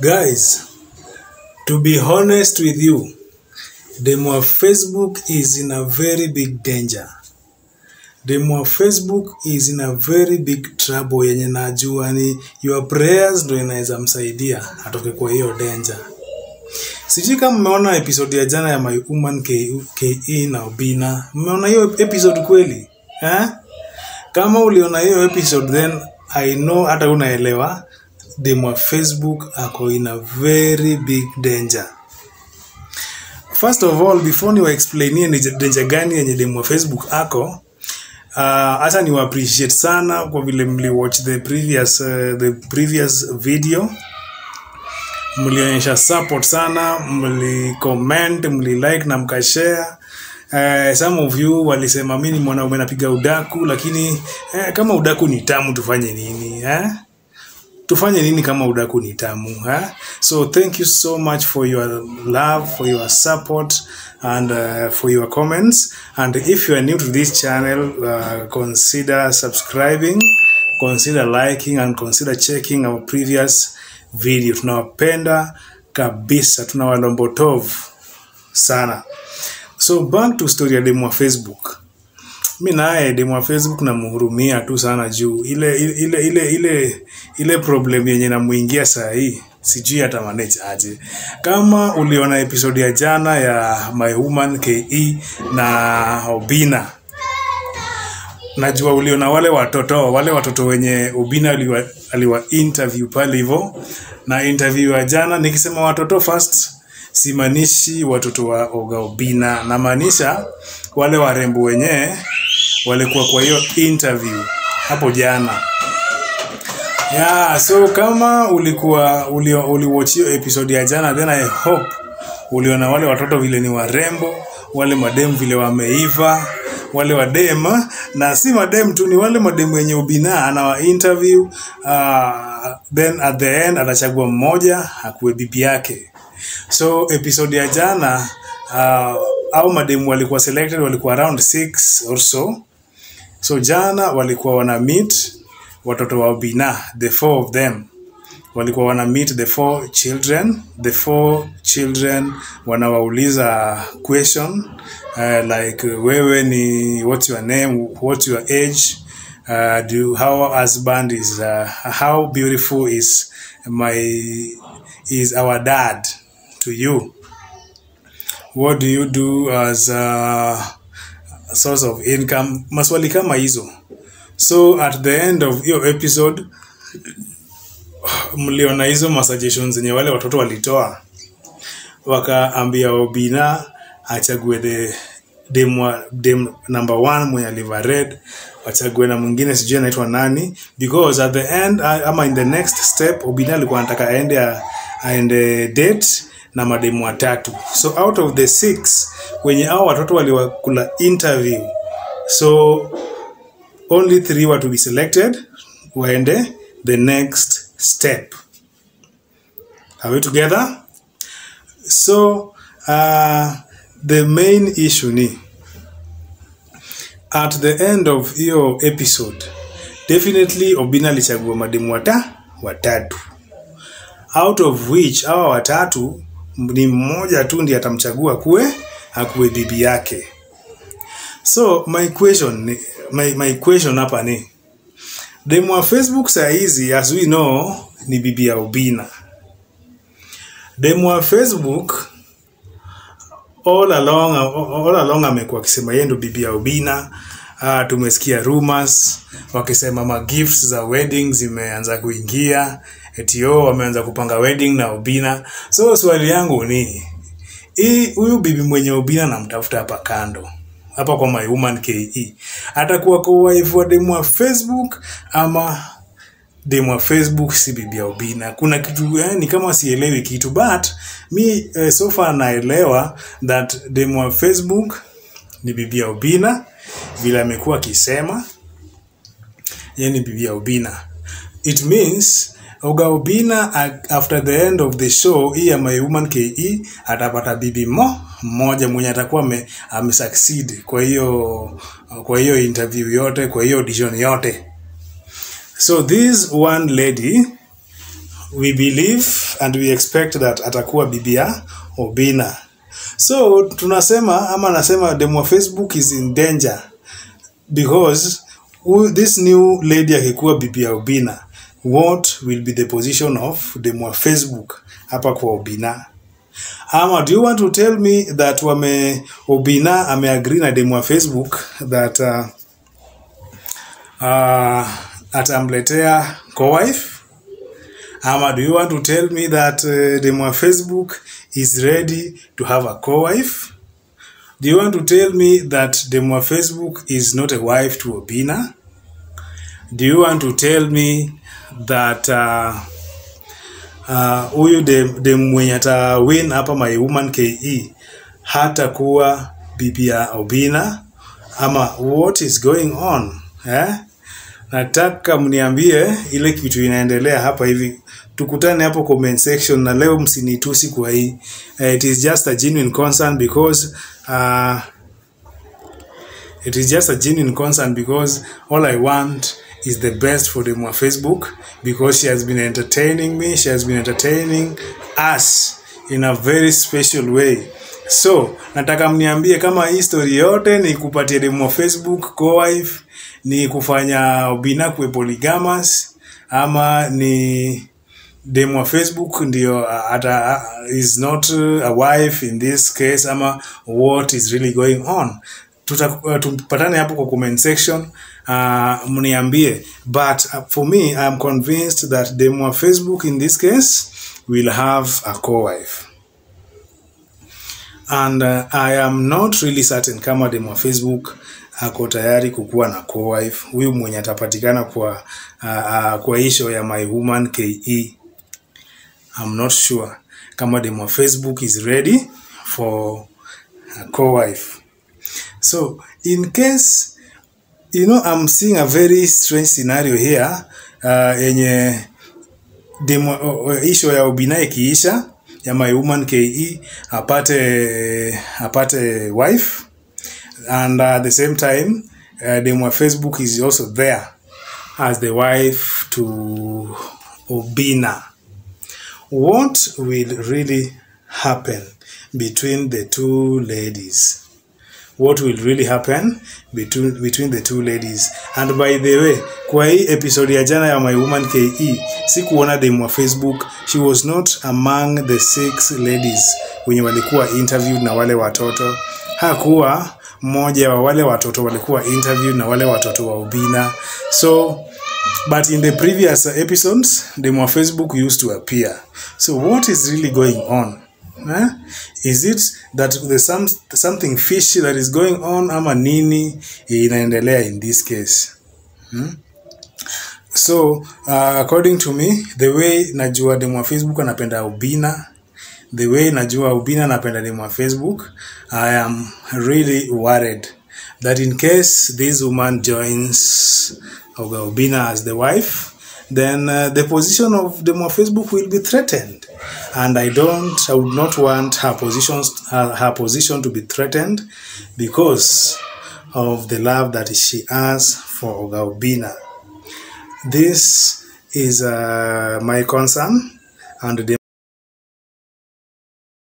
Guys, to be honest with you, demo more Facebook is in a very big danger. Demo more Facebook is in a very big trouble yenye najua ni your prayers ndo inaweza msaidia atoke kwa hiyo danger. Sijui kama mmeona episode ya jana ya My Woman KE na Obina. Mmeona hiyo episode kweli? Eh? Kama uliona hiyo episode then I know hata unaelewa demo Facebook ako in a very big danger. First of all, before niwa explainie ni danger gani yenye demo Facebook ako, uh, hata niwa appreciate sana kwa vile mli watch the previous, uh, the previous video mlionyesha support sana mli comment mli like na mkashare Uh, some of you walisema mi ni mwanaume napiga udaku lakini eh, kama udaku ni tamu tufanye nini eh? Tufanye nini kama udaku ni tamu ha? so thank you so much for your love for your support and uh, for your comments. And if you are new to this channel uh, consider subscribing consider liking and consider checking our previous video. Tunawapenda kabisa tunawalombotov sana. So back to story ya demu wa facebook mi naye demu wa facebook namhurumia tu sana juu. Ile ile ile ile ile problem yenye namuingia saa hii sijui hata manage aje. Kama uliona episode ya jana ya my Human ke na obina najua uliona wale watoto wale watoto wenye Obina aliwa, aliwa interview pale hivyo, na interview ya jana nikisema watoto first simaanishi watoto wa oga ubina. Namaanisha wale warembo wenyewe walikuwa kwa hiyo interview hapo jana. Yeah, so kama ulikuwa uli, uliwatch hiyo episode ya jana then i hope uliona wale watoto vile ni warembo wale madem vile wameiva wale wadem na si madem tu ni wale madem wenye ubina anawa interview uh, then at the end atachagua mmoja akuwe bibi yake. So episode ya jana uh, au mademu walikuwa selected walikuwa around 6 or so so jana walikuwa wana meet watoto wa Bina, the four of them. Walikuwa wana meet the four children the four children wanawauliza question uh, like wewe ni what's your name what's your age uh, do how husband is uh, how beautiful is my is our dad to you? What do you do as a source of income maswali kama hizo. So at the end of hiyo episode mliona hizo masuggestions zenye wale watoto walitoa. Wakaambia obina achague the dem, dem number one mwenye aliva red wachague na mwingine sijui anaitwa nani. Because at the end ama in the next step obina alikuwa anataka aende aende date na mademu watatu. So out of the six wenye hao watoto waliwakula interview. So only three were to be selected waende the next step. Are we together? So uh, the main issue ni at the end of hiyo episode definitely obina alichagua mademu wata watatu. Out of which hawa watatu ni mmoja tu ndiye atamchagua kuwe akuwe bibi yake. So my question ni- my, my question hapa ni demu wa facebook saa hizi as we know ni bibi ya ubina demu wa facebook all along, all along amekuwa akisema yeye ndo bibi ya ubina uh, tumesikia rumors wakisema ma gifts za wedding zimeanza kuingia etio wameanza kupanga wedding na Obina. so swali yangu ni hii huyu bibi mwenye Obina namtafuta hapa kando hapa kwa my woman ke atakuwa kwa wife wa demu wa facebook ama demu wa facebook si bibi ya Obina. kuna kitu yani kama sielewi kitu but mi eh, so far naelewa that demu wa facebook ni bibi ya ubina vile amekuwa akisema. Yani ni bibi ya ubina. It means oga Obina after the end of the show hii ya my woman ke atapata bibi mo mmoja mwenye atakuwa ame, amesucceed kwa hiyo kwa hiyo interview yote kwa hiyo audition yote. So this one lady we believe and we expect that atakuwa bibi ya Obina. So tunasema ama nasema demo Facebook is in danger because who, this new lady akikuwa bibi Obina, what will be the position of demo Facebook hapa kwa Obina? Ama do you want to tell me that wame Obina ameagree na demo Facebook that uh, uh, atamletea co-wife? Ama do you want to tell me that uh, demu wa Facebook is ready to have a co-wife? Do you want to tell me that the Facebook is not a wife to Obina? Do you want to tell me that uh, uh, huyu dem, dem mwenye atawin hapa My Woman KE hata kuwa bibi ya Obina ama what is going on eh? Nataka mniambie ile kitu inaendelea hapa hivi, tukutane hapo comment section, na leo msinitusi kwa hii uh, it is just a genuine concern because uh, it is just a genuine concern because all I want is the best for Demua Facebook because she has been entertaining me, she has been entertaining us in a very special way. So nataka mniambie kama hii story yote ni kupatia Demua Facebook co-wife, ni kufanya binakwe polygamous ama ni dem wa Facebook ndio ata is not a wife in this case ama what is really going on. Tuta uh, tupatane hapo kwa comment section uh, mniambie. But uh, for me I am convinced that dem wa Facebook in this case will have a co-wife. And uh, I am not really certain kama dem wa Facebook ako tayari kukuwa na co-wife. Huyu mwenye atapatikana kwa uh, kwa isho ya My Woman KE I'm not sure kama demo wa Facebook is ready for a co-wife. So in case you know I'm seeing a very strange scenario here uh, yenye demo uh, issue ya Obina ikiisha ya My Woman KE apate apate wife and uh, at the same time uh, Demwa Facebook is also there as the wife to Obina. What will really happen between the two ladies? What will really happen between, between the two ladies? And by the way kwa hii episode ya jana ya my woman ke sikuona demu wa facebook. She was not among the six ladies wenye walikuwa interviewed na wale watoto. Hakuwa mmoja wa wale watoto walikuwa interview na wale watoto wa ubina so but in the previous episodes demu wa facebook used to appear so what is really going on Eh? Is it that there's some, something fishy that is going on ama nini inaendelea in this case? Hmm? So uh, according to me the way najua demu wa Facebook anapenda Ubina the way najua Ubina napenda demu wa Facebook I am really worried that in case this woman joins Oga as the wife then uh, the position of Demo Facebook will be threatened and I don't I would not want her positions uh, her position to be threatened because of the love that she has for Oga Obina. This is uh, my concern and the